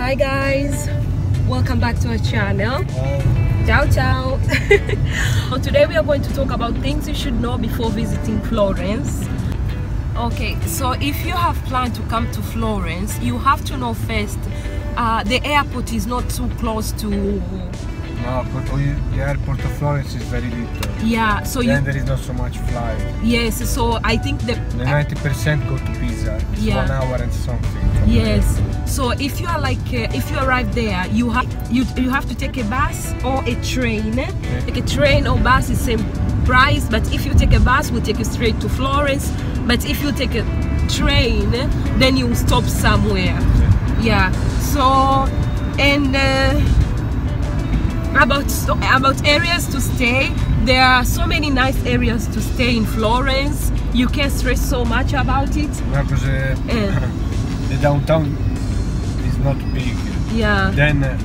Hi guys, welcome back to our channel. Ciao ciao. so today we are going to talk about things you should know before visiting Florence. Okay, so if you have planned to come to Florence, you have to know first uh, the airport is not too close to no, the airport of Florence is very little. yeah. So you Then there is not so much flight. yes. So I think the The 90% go to Pisa. It's Yeah. one hour and something. Yes. So if you are like, uh, if you arrive there, you have you you have to take a bus or a train. Like a train or bus is same price, but if you take a bus, we'll take you straight to Florence. But if you take a train, then you stop somewhere. Yeah. So and uh, about about areas to stay, there are so many nice areas to stay in Florence. You can't stress so much about it. Because uh, the downtown is not big. Yeah. Then uh,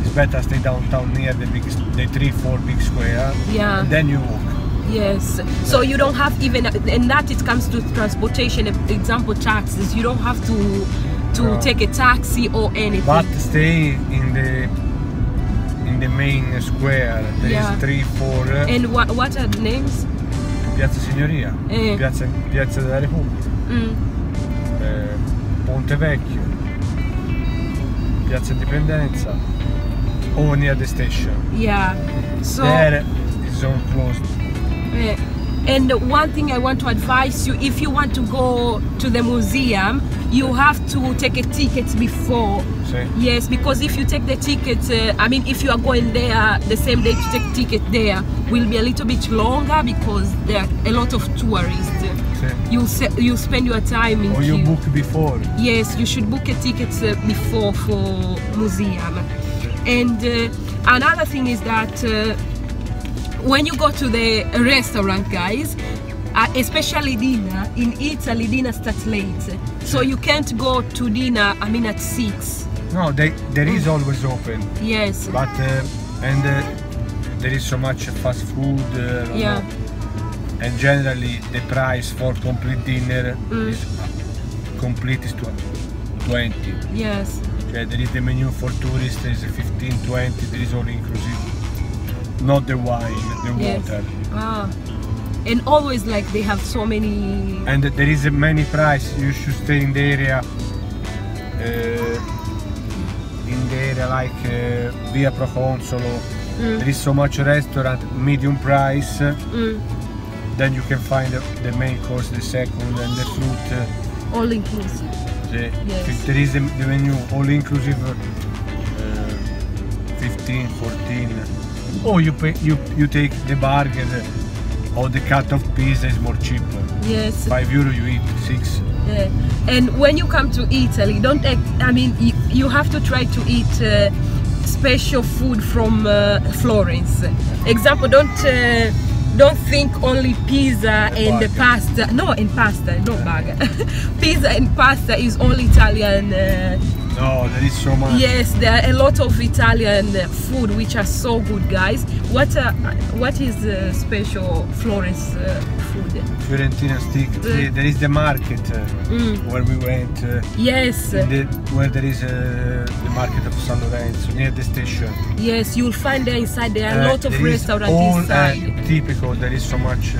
it's better stay downtown near the big, the three, four big square. Yeah. Then you walk. Yes. So you don't have even, and that it comes to transportation. Example, taxis. You don't have to to No. take a taxi or anything. But stay in the in the main square. There is Yeah. three, four. and what what are the names? Piazza Signoria, Eh. Piazza, Piazza della Repubblica, Mm. eh, Ponte Vecchio, Piazza Indipendenza, or near the station. Yeah. So. There is all closed. eh, and one thing I want to advise you: if you want to go to the museum, you have to take a ticket before. See? Yes, because if you take the ticket, uh, I mean, if you are going there the same day to take ticket there, will be a little bit longer because there are a lot of tourists. See? You you spend your time in Or you queue. book before. Yes, you should book a ticket uh, before for museum. And uh, another thing is that uh, when you go to the restaurant, guys, uh, especially dinner in Italy, dinner starts late, so you can't go to dinner. I mean, at six. No, they, there is always open, Yes. but uh, and uh, there is so much fast food. Uh, Yeah. know. And generally, the price for complete dinner Mm. is complete is tw- 20. Yes. Cioè, there is the menu for tourists, there is 15, 20, there is all inclusive. Not the wine, the Yes. water. Ah. And always like they have so many. And there is a many price, you should stay in the area, uh, in the area like uh, Via Proconsolo. Mm. There is so much restaurant, medium price, Mm, then you can find the, the main course, the second and the fruit. all inclusive. the, Yes. There is the, the menu all inclusive uh, 15, 14. Or you pay, you you take the bargain uh, or the cut of pizza is more cheaper. Yes. 5 euro you eat 6. Yeah. And when you come to Italy, don't act, I mean you, you have to try to eat uh, special food from uh, Florence. Example, don't uh, don't think only pizza and the burger. pasta. No, and pasta, no burger. pizza and pasta is all Italian. Uh, No, there is so much. yes, there are a lot of Italian uh, food which are so good, guys. What uh, what is uh, special Florence uh, food? Fiorentina stick. Mm. There is the market uh, Mm. where we went. Uh, Yes. the, where there is uh, the market of San Lorenzo near the station. Yes, you'll find there inside there are a lot of restaurants all, inside. Typical. There is so much.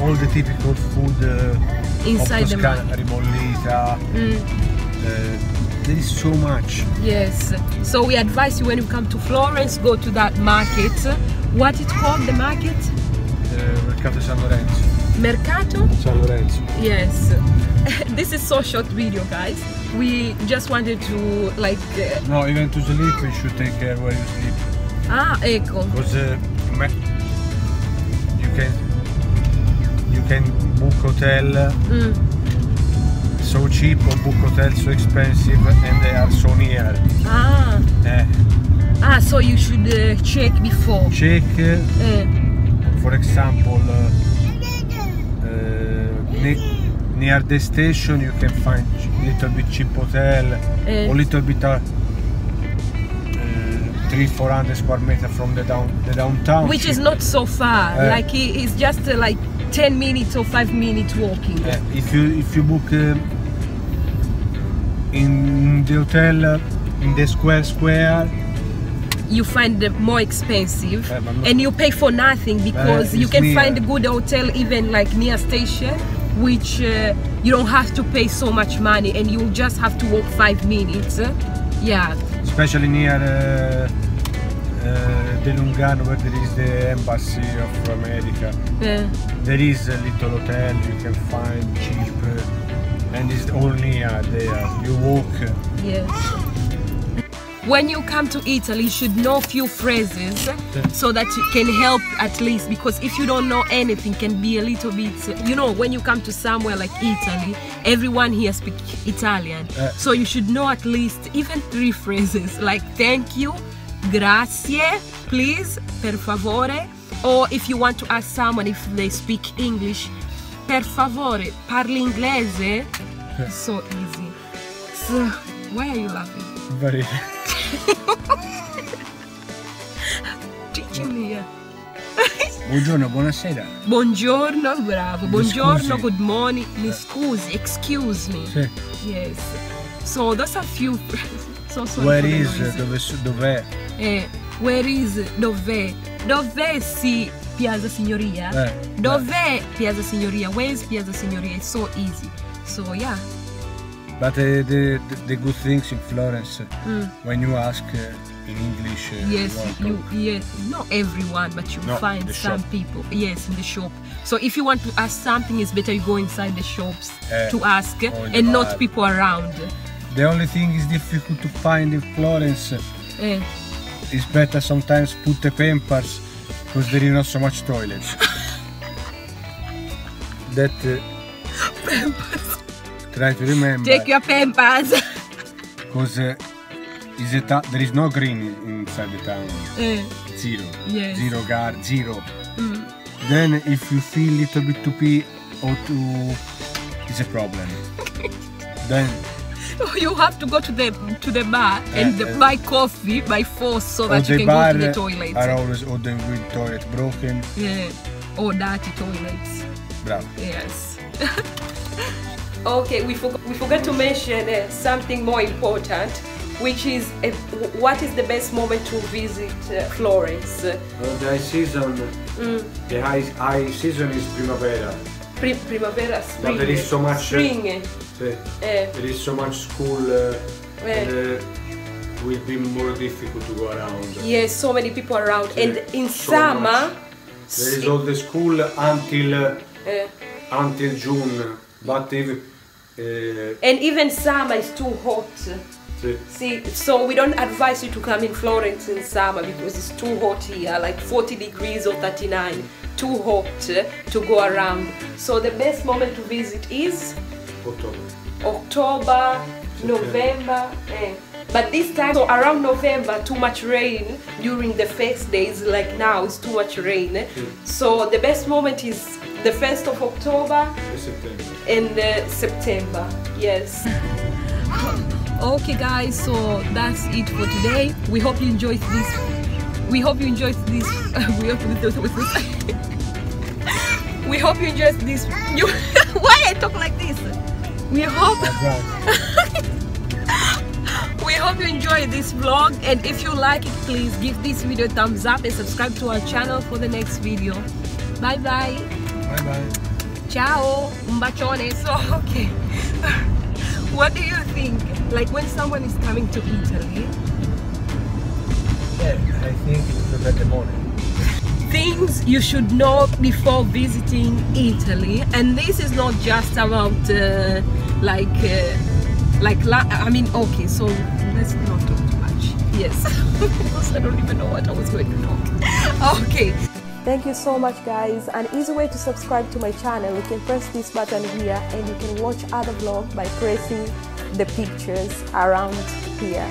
All the typical food uh, Inside the market. ribollita. Mm, there is so much. yes. So we advise you when you come to Florence, go to that market. What it's called the market? Uh, Mercato San Lorenzo. Mercato? San Lorenzo. Yes. this is so short video, guys. We just wanted to like. Uh, No, even to sleep, you should take care where you sleep ah, ecco. because uh, you can you can book hotel Mm, so cheap or book hotel so expensive and they are so near. ah. Eh, Ah, so you should uh, check before. check, uh, Uh, for example, uh, uh, near the station you can find ch- little bit cheap hotel Eh. or little bit uh, three, four hundred square meter from the down the downtown. which is not so far. Uh, like it's just uh, like 10 minutes or 5 minutes walking. Uh, if you if you book uh, in the hotel uh, in the square square you find them more expensive Eh, and you pay for nothing because you can find a good hotel even like near station which uh, you don't have to pay so much money and you just have to walk five minutes. Yeah. Especially near uh, uh, the Lungarno where there is the embassy of America. Uh, there is a little hotel you can find cheap uh, and it's all near there. You walk. Uh, yes when you come to Italy, you should know few phrases so that you can help at least because if you don't know anything can be a little bit you know when you come to somewhere like Italy everyone here speak Italian. Uh. so you should know at least even three phrases like thank you grazie please per favore or if you want to ask someone if they speak English per favore parli inglese so easy. So why are you laughing very teaching me buongiorno buonasera Buongiorno, bravo. Buongiorno, scusi. good morning. Mi scusi, excuse me. sì. Yes. So those are few. so sorry where is dove, dov'è Eh, where is dov'è? Dov'è si Piazza Signoria? Eh, Dov'è Piazza Signoria? Where is Piazza Signoria? It's so easy. So yeah. But uh, the, the the good things in Florence Mm. when you ask uh, in English uh, Yes, you yes, not everyone, but you No, find some shop. people. Yes, in the shop. So if you want to ask something, it's better you go inside the shops Eh, to ask and not people around. the only thing is difficult to find in Florence Eh, it's better sometimes put the pampers because there is not so much toilets. that uh, try to remember take your pampers. because uh, is a ta- there is no green inside the town. Eh, Zero. Yes. Zero guard. Zero. mm. Then if you feel a little bit to pee or to it's a problem. then you have to go to the to the bar and Eh, eh. buy coffee by force so that you can go to the toilet. are always or the with toilet broken. Yeah. Or dirty toilets. Bravo. Yes. okay, we, forgot we forgot to mention uh, something more important, which is uh, what is the best moment to visit uh, Florence? Well, the high season, Mm. the high, high season is primavera. Pri- primavera, spring. there is so much, uh, Spring. eh, The- eh, There is so much school, uh, Eh. and, uh, will be more difficult to go around. yes, so many people around. And in so summer, much. There is all the school until uh, uh, until June, but if uh, and even summer is too hot. the- See, so we don't advise you to come in Florence in summer because it's too hot here, like 40 degrees or 39. Too hot eh, to go around. So the best moment to visit is October. October, November. eh. But this time, so around November, too much rain during the first days, like now, it's too much rain. eh. So the best moment is the 1st of October in uh, September. Yes. okay, guys. So that's it for today. We hope you enjoyed this. We hope you enjoyed this. we hope you We hope you enjoyed this. You, why I talk like this? We hope. We hope you enjoyed this vlog and if you like it please give this video a thumbs up and subscribe to our channel for the next video. Bye bye. Bye bye. Ciao. Un bacione. So okay. what do you think? Like when someone is coming to Italy, Yeah, I think it's the better morning. things you should know before visiting Italy, and this is not just about uh, like uh, like la- I mean okay, so let's not talk too much. Yes, I don't even know what I was going to talk. okay. Thank you so much guys. An easy way to subscribe to my channel, you can press this button here and you can watch other vlogs by pressing the pictures around here.